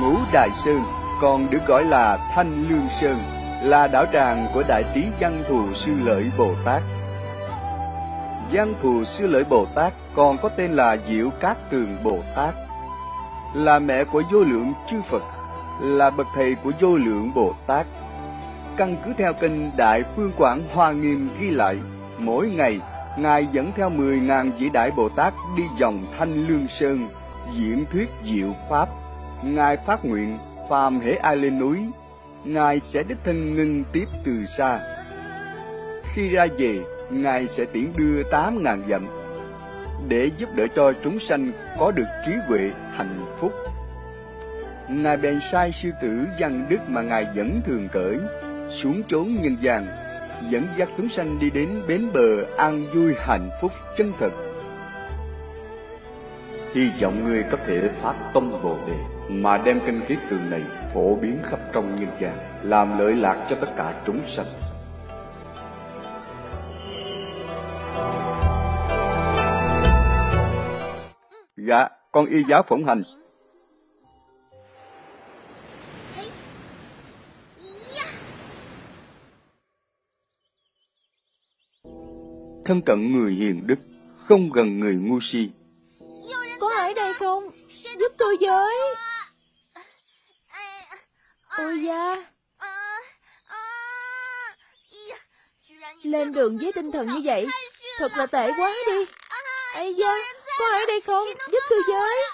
Ngũ Đại Sơn còn được gọi là Thanh Lương Sơn, là đạo tràng của Đại Trí Văn Thù Sư Lợi Bồ Tát. Văn Thù Sư Lợi Bồ Tát còn có tên là Diệu Cát Tường Bồ Tát, là mẹ của vô lượng chư Phật, là bậc thầy của vô lượng Bồ Tát. Căn cứ theo kinh Đại Phương Quảng Hoa Nghiêm ghi lại, mỗi ngày Ngài dẫn theo 10.000 vị đại Bồ Tát đi vòng Thanh Lương Sơn, diễn thuyết diệu Pháp. Ngài phát nguyện, phàm hễ ai lên núi, Ngài sẽ đích thân ngưng tiếp từ xa. Khi ra về, Ngài sẽ tiễn đưa tám ngàn dặm, để giúp đỡ cho chúng sanh có được trí huệ, hạnh phúc. Ngài bèn sai sư tử văn đức mà Ngài vẫn thường cởi, xuống chốn nhân gian dẫn dắt chúng sanh đi đến bến bờ an vui hạnh phúc chân thật. Hy vọng người có thể phát tâm Bồ Đề mà đem kinh ký tường này phổ biến khắp trong nhân gian, làm lợi lạc cho tất cả chúng sanh. Dạ, con y giáo phụng hành. thân cận người hiền đức, không gần người ngu si. Có ai ở đây không? Giúp tôi với. Ôi da. Lên đường với tinh thần như vậy, thật là tệ quá đi. Ây da, có ai ở đây không? Giúp tôi với.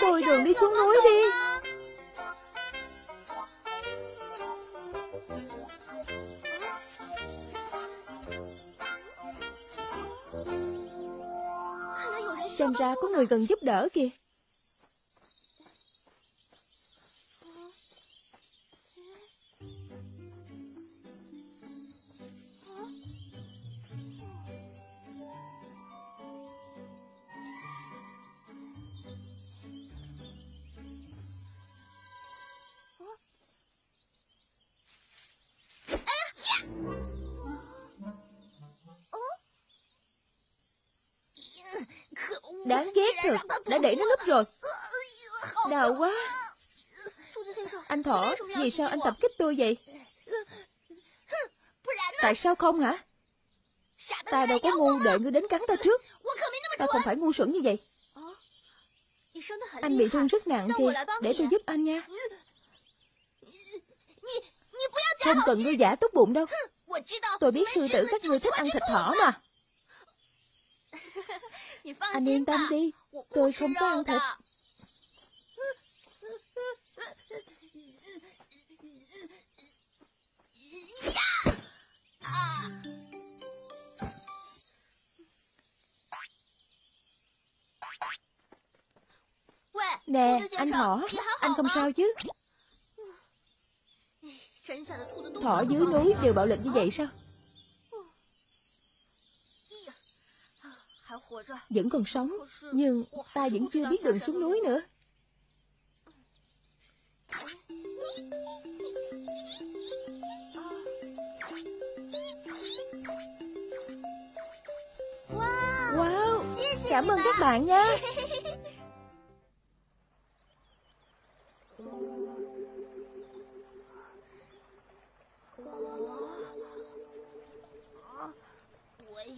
Tôi đường đi xuống núi đi. Xem ra có người cần giúp đỡ kìa. Đáng ghét thật, Đã để nó núp rồi. Đau quá. Anh Thỏ, Vì sao anh tập kích tôi vậy? Tại sao không hả? Ta đâu có ngu, đợi ngươi đến cắn ta trước. Ta không phải ngu xuẩn như vậy. Anh bị thương rất nặng thì Để tôi giúp anh nha. Không cần ngươi giả tốt bụng đâu. Tôi biết sư tử các ngươi thích ăn thịt thỏ mà. Anh yên tâm đi Tôi không có ăn thịt. Nè, anh Thỏ, anh không sao chứ? Thỏ dưới núi đều bạo lực như vậy sao? Vẫn còn sống, nhưng ta vẫn chưa biết đường xuống núi nữa. Wow, cảm ơn các bạn nhé.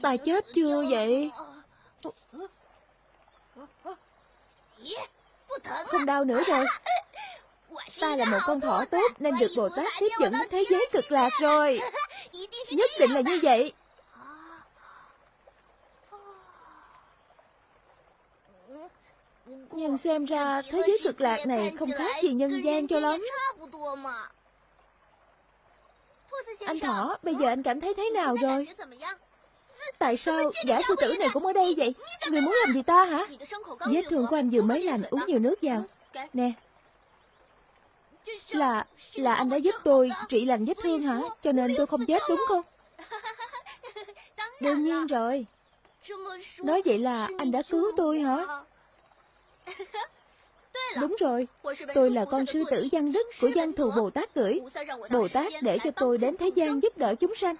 Ta chết chưa vậy? Không đau nữa rồi. Ta là một con thỏ tốt Nên được Bồ Tát tiếp dẫn đến thế giới cực lạc rồi. Nhất định là như vậy. Nhưng xem ra thế giới cực lạc này không khác gì nhân gian cho lắm. Anh Thỏ, bây giờ anh cảm thấy thế nào rồi? Tại sao gã sư tử này cũng ở đây vậy? Người muốn làm gì ta hả? Vết thương của anh vừa mới lành uống nhiều nước vào. Nè. Là Là anh đã giúp tôi trị lành vết thương hả? Cho nên tôi không chết đúng không? Đương nhiên rồi. Nói vậy là anh đã cứu tôi hả? Đúng rồi, tôi là con sư tử văn đức của văn thù Bồ Tát gửi. Bồ Tát để cho tôi đến thế gian giúp đỡ chúng sanh.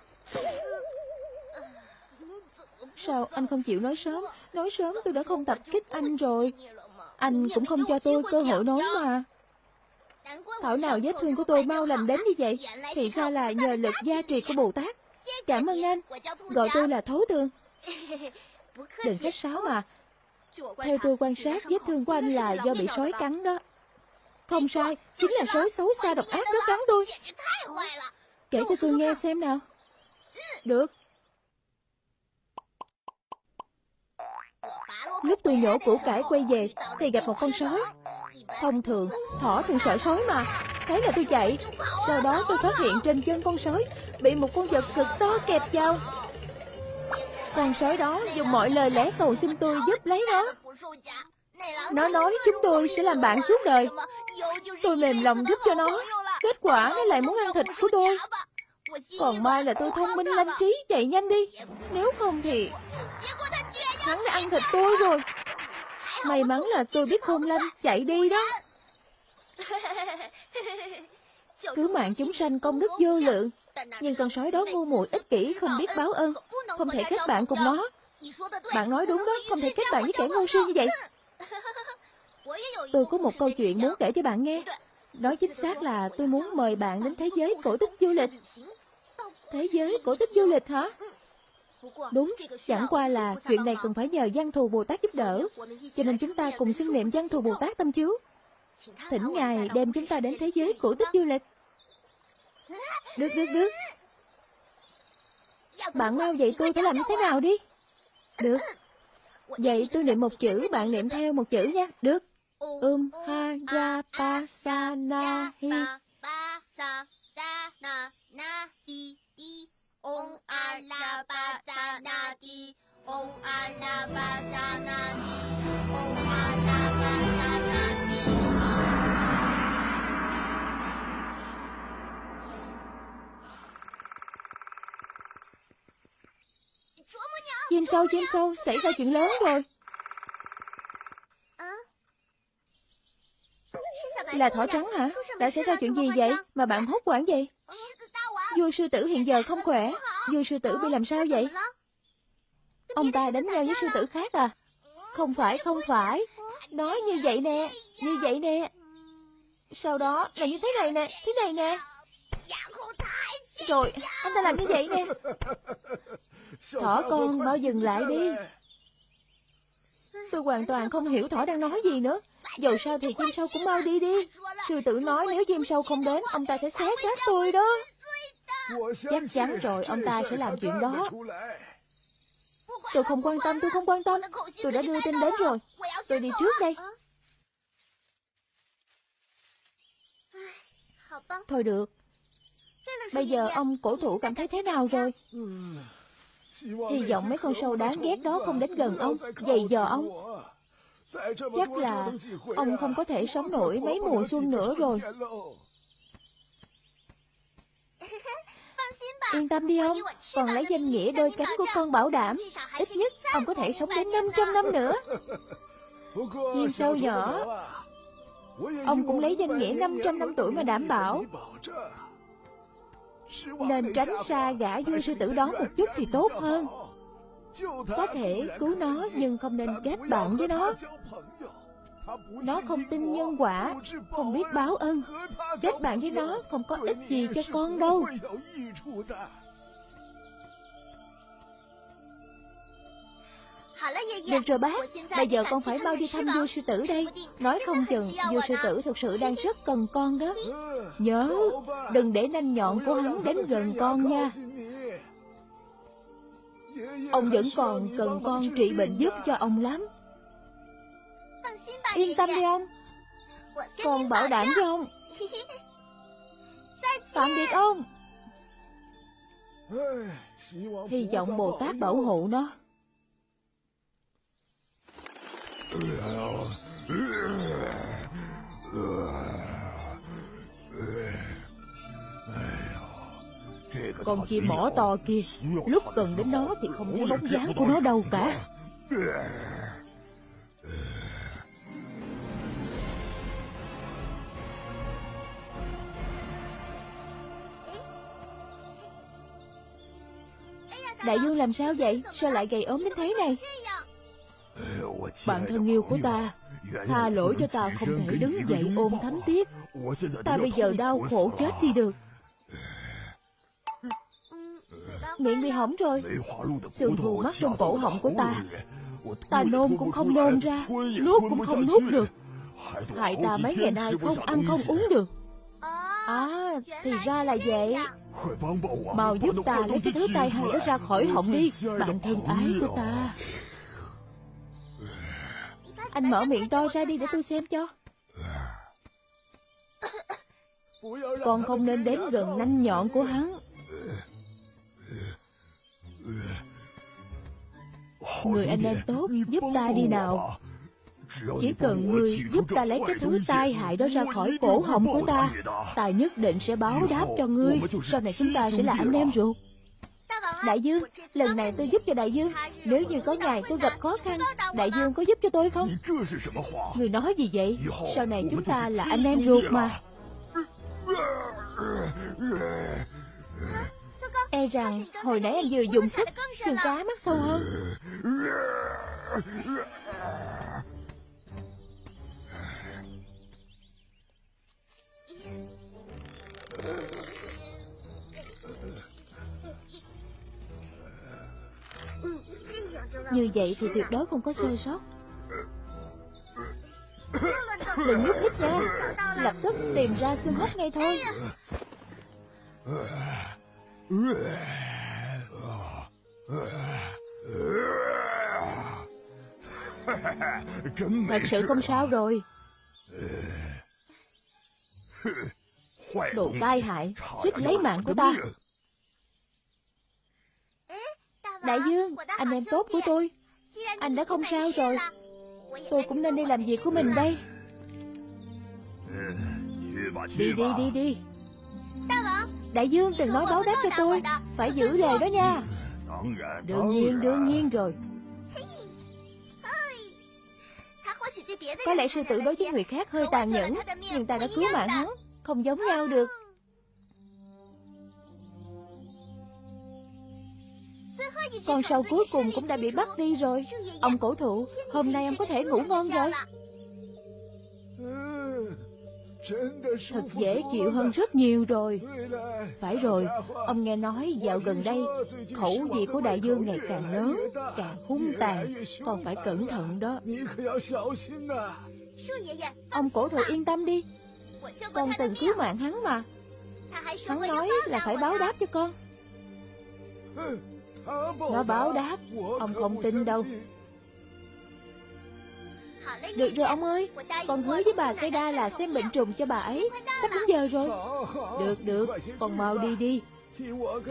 Sao anh không chịu nói sớm? Nói sớm tôi đã không tập kích anh rồi. Anh cũng không cho tôi cơ hội nói mà. Thảo nào vết thương của tôi mau lành đến như vậy, Thì ra là nhờ lực gia trì của Bồ Tát. Cảm ơn anh. Gọi tôi là Thấu Tường Đừng khách sáo mà. Theo tôi quan sát, vết thương của anh là do bị sói cắn đó. Không sai, Chính là sói xấu xa độc ác đó cắn tôi. Kể cho tôi nghe xem nào. Được. Lúc tôi nhổ củ cải quay về Thì gặp một con sói. Thông thường, thỏ thường sợ sói mà. Thế là tôi chạy. Sau đó tôi phát hiện trên chân con sói Bị một con vật cực to kẹp vào. Con sói đó dùng mọi lời lẽ cầu xin tôi giúp lấy nó. Nó nói chúng tôi sẽ làm bạn suốt đời. Tôi mềm lòng giúp cho nó. Kết quả nó lại muốn ăn thịt của tôi. Còn mai là tôi thông minh lanh trí chạy nhanh đi. Nếu không thì Hắn đã ăn thịt tôi rồi. May mắn là tôi biết khôn lanh, chạy đi đó. Cứu mạng chúng sanh công đức vô lượng. Nhưng con sói đó ngu muội, ích kỷ, không biết báo ơn, Không thể kết bạn cùng nó. Bạn nói đúng đó, Không thể kết bạn với kẻ ngu si như vậy. Tôi có một câu chuyện muốn kể cho bạn nghe. Nói chính xác là tôi muốn mời bạn đến thế giới cổ tích du lịch. Thế giới cổ tích du lịch hả? Đúng, chẳng qua là chuyện này cần phải nhờ văn thù Bồ Tát giúp đỡ, cho nên chúng ta cùng xưng niệm văn thù Bồ Tát tâm chiếu, Thỉnh Ngài đem chúng ta đến thế giới cổ tích du lịch. Được, được, được. Bạn mau dạy tôi phải làm như thế nào đi. Được. Vậy tôi niệm một chữ, bạn niệm theo một chữ nha. Được. Um ha ra pa sa na hi. Um, a ba sa na a na Ông a la ba sa na di Chim sâu, chim sâu, xảy ra chuyện lớn rồi. Là thỏ trắng hả? Đã xảy ra chuyện gì vậy? Mà bạn hốt quảng vậy? Vua sư tử hiện giờ không khỏe. Vua sư tử bị làm sao vậy? Ông ta đánh nhau với sư tử khác à? Không phải không phải. Nói như vậy nè Như vậy nè. Sau đó là như thế này nè Thế này nè. Rồi anh ta làm như vậy nè. Thỏ con mau dừng lại đi. Tôi hoàn toàn không hiểu thỏ đang nói gì nữa. Dầu sao thì chim sâu cũng mau đi đi. Sư tử nói nếu chim sâu không đến Ông ta sẽ xé xác tôi đó Chắc chắn rồi ông ta sẽ làm chuyện đó. Tôi không quan tâm, tôi không quan tâm. Tôi đã đưa tin đến rồi. Tôi đi trước đây. Thôi được. Bây giờ ông cổ thụ cảm thấy thế nào rồi? Hy vọng mấy con sâu đáng ghét đó không đến gần ông Dày dò ông. Chắc là ông không có thể sống nổi mấy mùa xuân nữa rồi. Yên tâm đi ông, Còn lấy danh nghĩa đôi cánh của con bảo đảm, Ít nhất ông có thể sống đến 500 năm nữa. Chim sâu nhỏ Ông cũng lấy danh nghĩa 500 năm tuổi mà đảm bảo. Nên tránh xa gã vua sư tử đó một chút thì tốt hơn. Có thể cứu nó nhưng không nên kết bạn với nó nó không tin nhân quả, Không biết báo ơn Kết bạn với nó không có ích gì cho con đâu. Được rồi, bác. Bây giờ con phải mau đi thăm vua sư tử đây. Nói không chừng, vua sư tử thực sự đang rất cần con đó. Nhớ, Đừng để nanh nhọn của hắn đến gần con nha. Ông vẫn còn cần con trị bệnh giúp cho ông lắm. Yên tâm đi ông. Con bảo đảm với ông. Tạm biệt ông. Hy vọng Bồ Tát bảo hộ nó. Con chim mỏ to kia. Lúc cần đến nó thì không thấy bóng dáng của nó đâu cả Đại Dương làm sao vậy? Sao lại gầy ốm đến thế này? Bạn thân yêu của ta, Tha lỗi cho ta không thể đứng dậy ôm thánh tiếc Ta bây giờ đau khổ chết đi được. Miệng bị hỏng rồi. Xương thù mắc trong cổ họng của ta Ta nôn cũng không nôn ra, Nuốt cũng không nuốt được. Hại ta mấy ngày nay không ăn không uống được. À thì ra là vậy. Mau giúp ta lấy cái thứ tai hại đó ra khỏi họng đi, Bạn thân ái của ta. Anh mở miệng to ra đi để tôi xem cho. Con không nên đến gần nanh nhọn của hắn. Người anh em tốt, giúp ta đi nào. Chỉ cần người giúp ta lấy cái thứ tai hại đó ra khỏi cổ họng của ta Ta nhất định sẽ báo đáp cho ngươi. Sau này chúng ta sẽ là anh em ruột. Đại Dương, lần này tôi giúp cho Đại Dương. Nếu như có ngày tôi gặp khó khăn Đại Dương có giúp cho tôi không? Người nói gì vậy? Sau này chúng ta là anh em ruột mà. E rằng hồi nãy anh vừa dùng sức Xương cá mắc sâu hơn Như vậy thì tuyệt đối không có sơ sót. Đừng nhúc nhích ra Lập tức tìm ra xương hốc ngay thôi. Thật sự không sao rồi. Đồ tai hại. Suýt lấy mạng của ta. Đại Dương Anh em tốt của tôi. Anh đã không sao rồi. Tôi cũng nên đi làm việc của mình đây. Đi đi đi đi. Đại Dương từng nói báo đáp cho tôi. Phải giữ lời đó nha. Đương nhiên đương nhiên rồi. Có lẽ sư tử đối với người khác hơi tàn nhẫn Nhưng ta đã cứu mạng hắn Không giống nhau được Con sâu cuối cùng cũng đã bị bắt đi rồi. Ông cổ thụ, Hôm nay ông có thể ngủ ngon rồi. Thật dễ chịu hơn rất nhiều rồi. Phải rồi, Ông nghe nói dạo gần đây, Khẩu vị của đại dương ngày càng lớn, Càng hung tàn. Còn phải cẩn thận đó. Ông cổ thụ yên tâm đi. Con từng cứu mạng hắn mà. Hắn nói là phải báo đáp cho con. Nó báo đáp, Ông không tin đâu. Được rồi, ông ơi, Con hứa với bà cây đa là xem bệnh trùng cho bà ấy. Sắp đến giờ rồi. Được được, Con mau đi đi.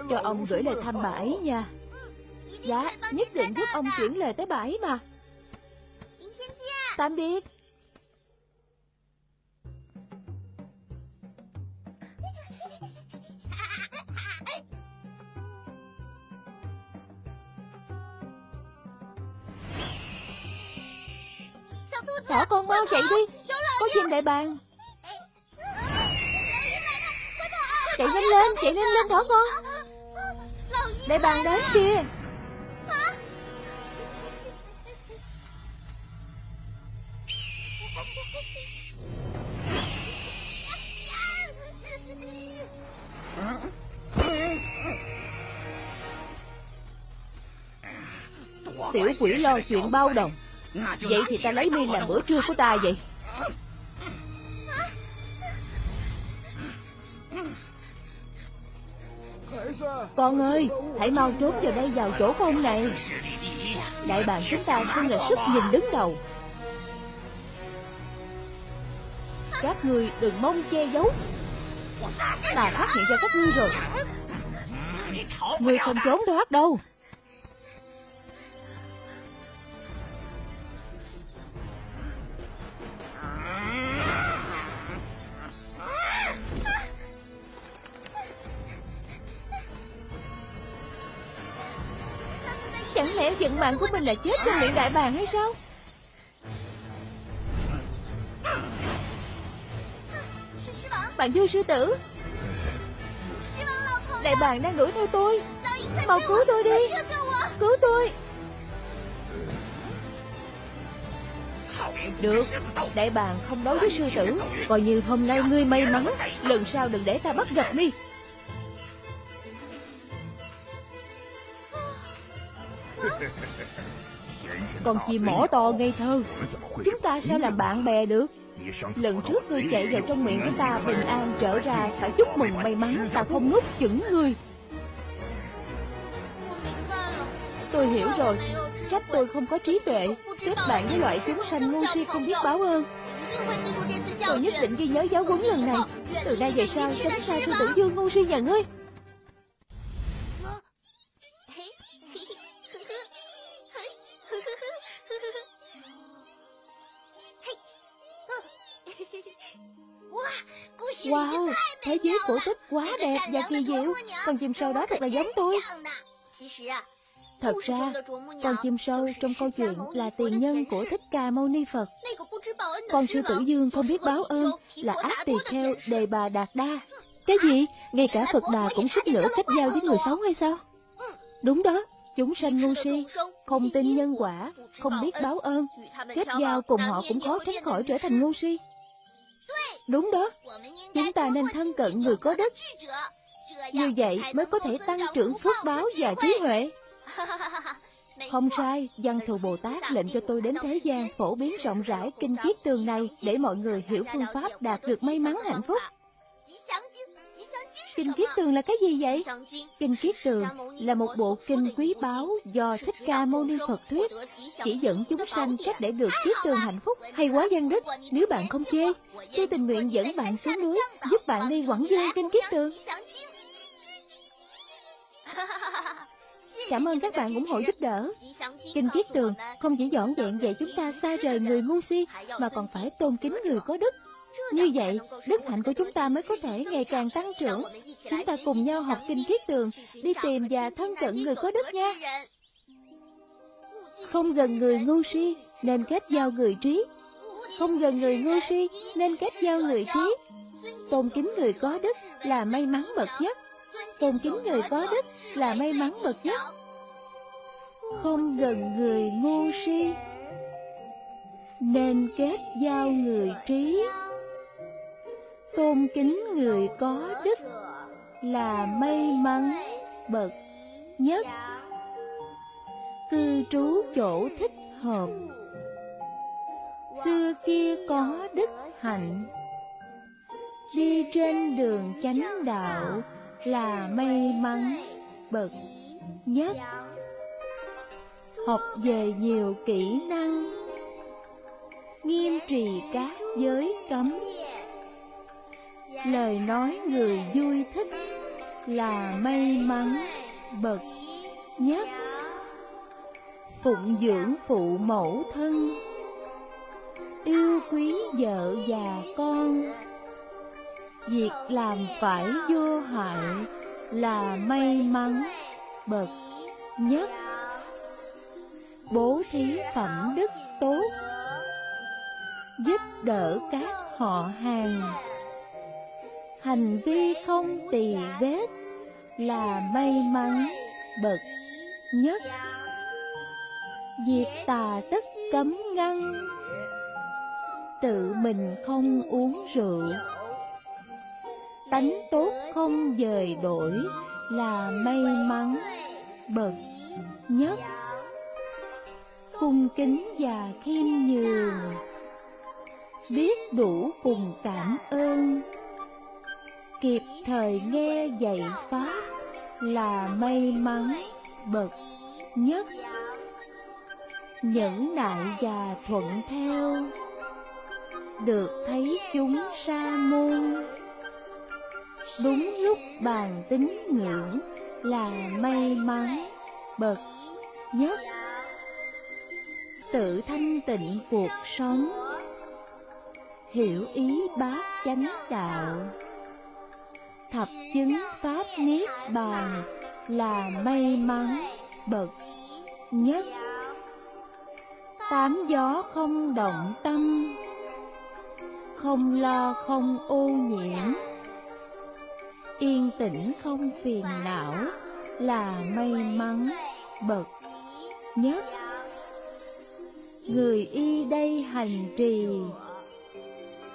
Cho ông gửi lời thăm bà ấy nha. Dạ Nhất định giúp ông chuyển lời tới bà ấy mà. Tạm biệt. Thỏ con mau chạy đi. Có chim đại bàng. Chạy nhanh lên Chạy nhanh lên thỏ con. Đại bàng đến kìa Tiểu quỷ lo chuyện bao đồng Vậy thì ta lấy mi làm bữa trưa của ta vậy. Con ơi, Hãy mau trốn vào đây vào chỗ của ông này. Đại bàng chúng ta xưng là sức nhìn đứng đầu. Các người đừng mong che giấu. Ta phát hiện ra các ngươi rồi. Ngươi không trốn thoát đâu. Vận mạng của mình là chết trong miệng đại bàng hay sao? Bạn vua sư tử. Đại bàng đang đuổi theo tôi. Mau cứu tôi đi. Cứu tôi. Được, Đại bàng không đấu với sư tử. Coi như hôm nay ngươi may mắn, Lần sau đừng để ta bắt gặp mi Con chim mỏ to ngây thơ. Chúng ta sao làm bạn bè được? Lần trước ngươi chạy vào trong miệng của ta bình an trở ra, Phải chúc mừng may mắn, ta không nuốt chửng ngươi Tôi hiểu rồi. Trách tôi không có trí tuệ. Kết bạn với loại chúng sanh ngu si không biết báo ơn. Tôi nhất định ghi nhớ giáo huấn lần này. Từ nay về sau, tránh xa sư tử dương ngu si nhà ngươi. Wow, thế giới cổ tích quá đẹp và kỳ diệu. Con chim sâu đó thật là giống tôi. Thật ra, con chim sâu trong câu chuyện là tiền nhân của Thích Ca Mâu Ni Phật. Con sư tử dương không biết báo ơn là ác tỳ kheo đề bà Đạt Đa. Cái gì? Ngay cả Phật Đà cũng xích lửa cách giao với người sống hay sao? Đúng đó, chúng sanh ngu si, không tin nhân quả, không biết báo ơn. Kết giao cùng họ cũng khó tránh khỏi trở thành ngu si Đúng đó, chúng ta nên thân cận người có đức. Như vậy mới có thể tăng trưởng phước báo và trí huệ. Không sai, văn thù Bồ Tát lệnh cho tôi đến thế gian phổ biến rộng rãi kinh kiết tường này để mọi người hiểu phương pháp đạt được may mắn hạnh phúc. Kinh Kiết Tường là cái gì vậy? Kinh Kiết Tường là một bộ kinh quý báu do Thích Ca Mâu Ni Phật thuyết, chỉ dẫn chúng sanh cách để được kiết tường hạnh phúc hay quá gian đức. Nếu bạn không chê, tôi tình nguyện dẫn bạn xuống núi, giúp bạn đi quẳng dương Kinh Kiết Tường. Cảm ơn các bạn ủng hộ giúp đỡ. Kinh Kiết Tường không chỉ dọn dẹn dạy chúng ta xa rời người ngu si, mà còn phải tôn kính người có đức. Như vậy, đức hạnh của chúng ta mới có thể ngày càng tăng trưởng. Chúng ta cùng nhau học Kinh Kiết Tường, đi tìm và thân cận người có đức nha. Không gần người ngu si, nên kết giao người trí. Không gần người ngu si, nên kết giao người trí. Tôn kính người có đức là may mắn bậc nhất. Tôn kính người có đức là may mắn bậc nhất. Không gần người ngu si, nên kết giao người trí tôn kính người có đức là may mắn bậc nhất. Cư trú chỗ thích hợp. Xưa kia có đức hạnh. Đi trên đường chánh đạo là may mắn bậc nhất. Học về nhiều kỹ năng, nghiêm trì các giới cấm lời nói người vui thích là may mắn, bậc nhất. Phụng dưỡng phụ mẫu thân, yêu quý vợ và con. Việc làm phải vô hại là may mắn, bậc nhất. Bố thí phẩm đức tốt, giúp đỡ các họ hàng hành vi không tỳ vết là may mắn bậc nhất. Diệt tà tất cấm ngăn, tự mình không uống rượu. Tánh tốt không dời đổi là may mắn bậc nhất. Cung kính và khiêm nhường, biết đủ cùng cảm ơn kịp thời nghe dạy pháp là may mắn bậc nhất. Nhẫn nại và thuận theo, được thấy chúng sa môn. Đúng lúc bàn tính ngưỡng là may mắn bậc nhất. Tự thanh tịnh cuộc sống, hiểu ý bát chánh đạo thập chứng pháp niết bàn là may mắn bậc nhất. Tám gió không động tâm, không lo không ô nhiễm. Yên tĩnh không phiền não là may mắn bậc nhất. Người y đây hành trì,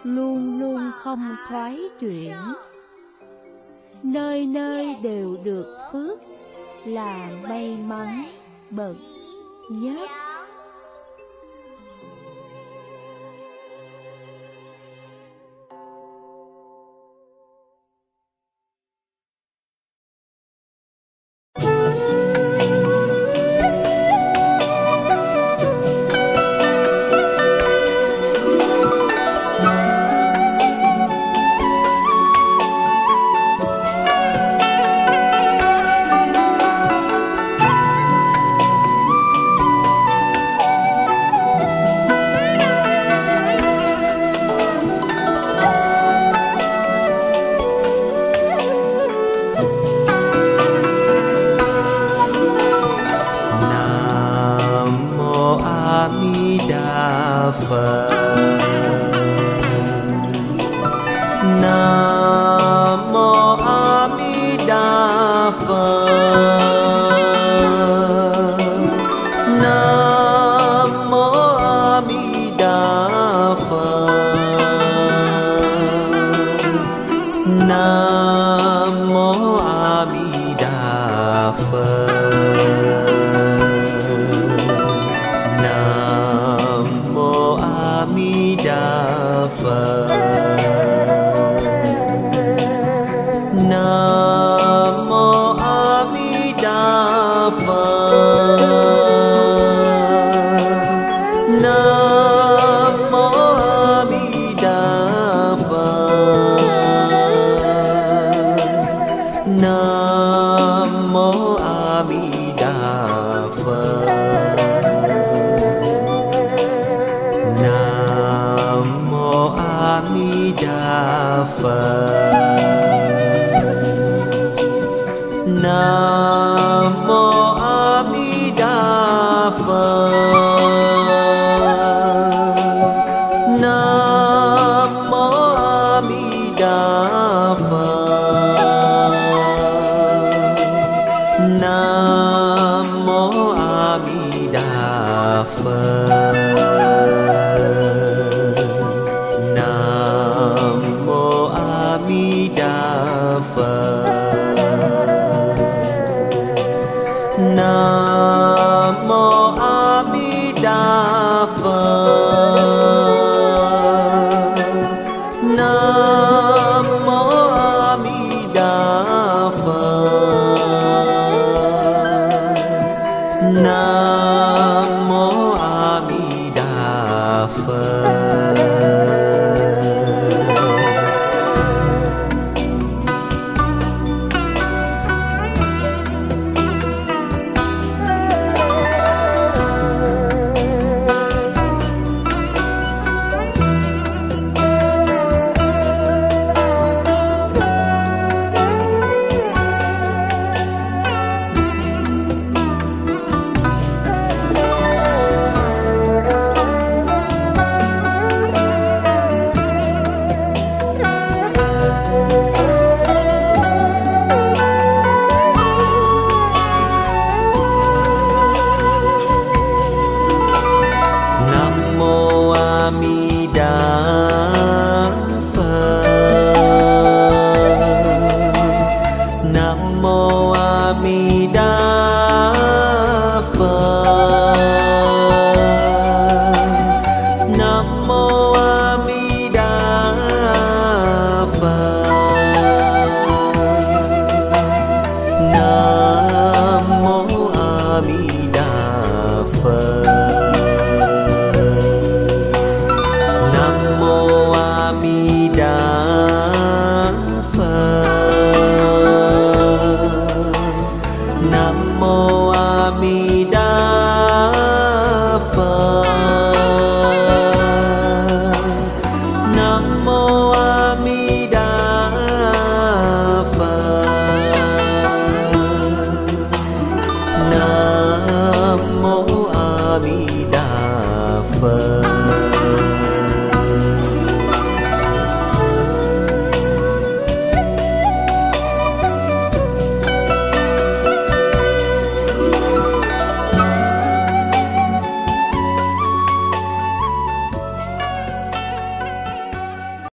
luôn luôn không thoái chuyển nơi nơi đều được phước là may mắn bậc nhất. Amidava. Não.